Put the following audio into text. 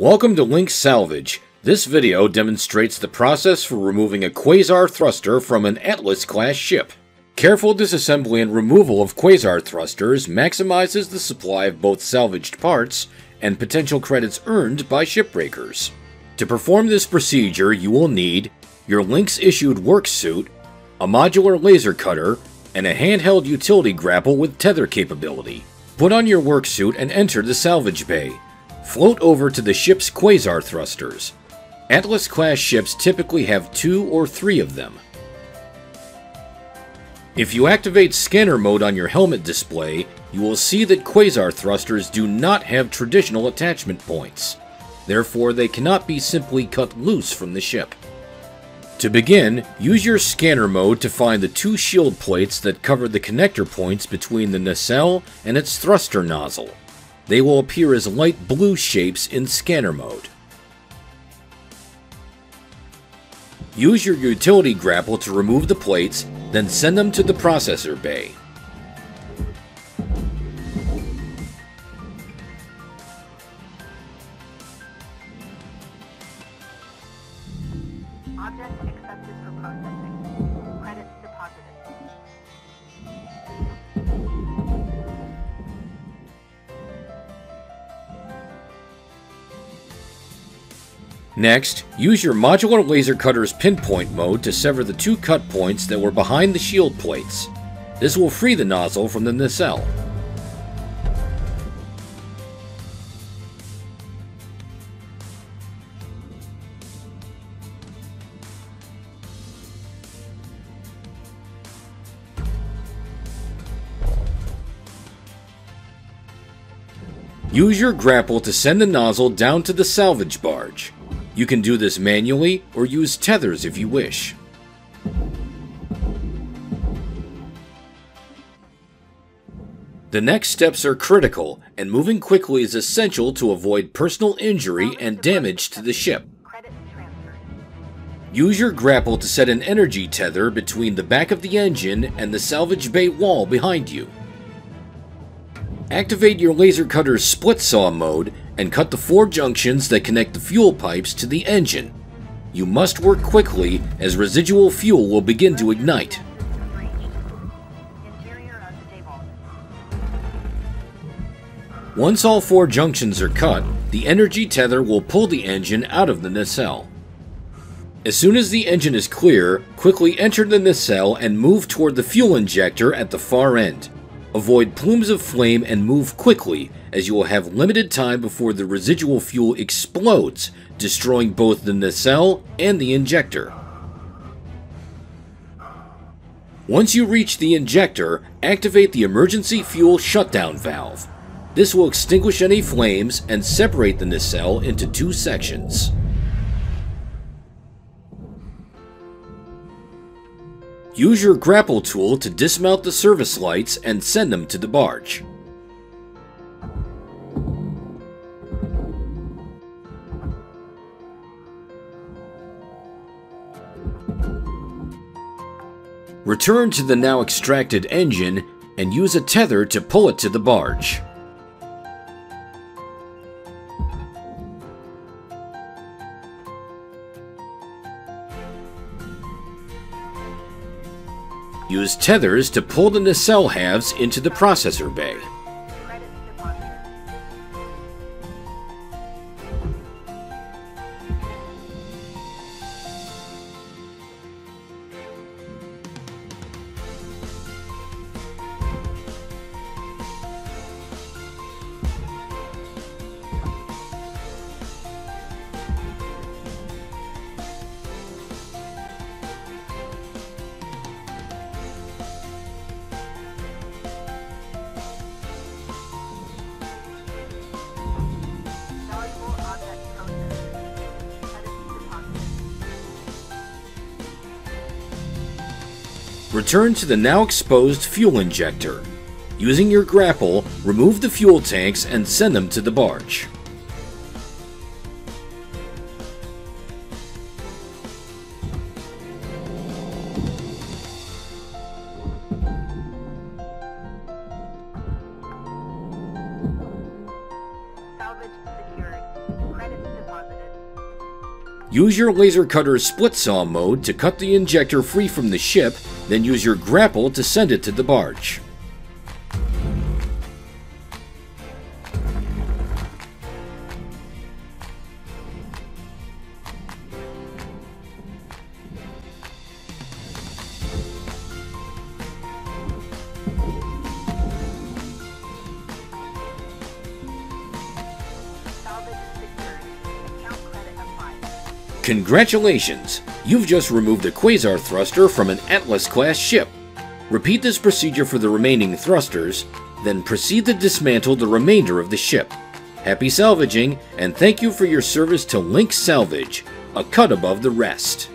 Welcome to Lynx Salvage. This video demonstrates the process for removing a Quasar thruster from an Atlas-class ship. Careful disassembly and removal of Quasar thrusters maximizes the supply of both salvaged parts and potential credits earned by shipbreakers. To perform this procedure, you will need your Lynx issued work suit, a modular laser cutter, and a handheld utility grapple with tether capability. Put on your work suit and enter the salvage bay. Float over to the ship's quasar thrusters. Atlas class ships typically have two or three of them. If you activate scanner mode on your helmet display, you will see that quasar thrusters do not have traditional attachment points. Therefore, they cannot be simply cut loose from the ship. To begin, use your scanner mode to find the two shield plates that cover the connector points between the nacelle and its thruster nozzle they will appear as light blue shapes in scanner mode. Use your utility grapple to remove the plates, then send them to the processor bay. Object accepted for processing. Credits deposited. Next, use your modular laser cutter's pinpoint mode to sever the two cut points that were behind the shield plates. This will free the nozzle from the nacelle. Use your grapple to send the nozzle down to the salvage barge. You can do this manually or use tethers if you wish. The next steps are critical, and moving quickly is essential to avoid personal injury and damage to the ship. Use your grapple to set an energy tether between the back of the engine and the salvage bay wall behind you. Activate your laser cutter's split saw mode and cut the four junctions that connect the fuel pipes to the engine. You must work quickly as residual fuel will begin to ignite. Once all four junctions are cut, the energy tether will pull the engine out of the nacelle. As soon as the engine is clear, quickly enter the nacelle and move toward the fuel injector at the far end. Avoid plumes of flame and move quickly, as you will have limited time before the residual fuel explodes, destroying both the nacelle and the injector. Once you reach the injector, activate the emergency fuel shutdown valve. This will extinguish any flames and separate the nacelle into two sections. Use your grapple tool to dismount the service lights and send them to the barge. Return to the now extracted engine and use a tether to pull it to the barge. Use tethers to pull the nacelle halves into the processor bay. Return to the now exposed fuel injector. Using your grapple, remove the fuel tanks and send them to the barge. Use your laser cutter's split saw mode to cut the injector free from the ship, then use your grapple to send it to the barge. Congratulations! You've just removed a quasar thruster from an Atlas class ship. Repeat this procedure for the remaining thrusters, then proceed to dismantle the remainder of the ship. Happy salvaging, and thank you for your service to Lynx Salvage, a cut above the rest.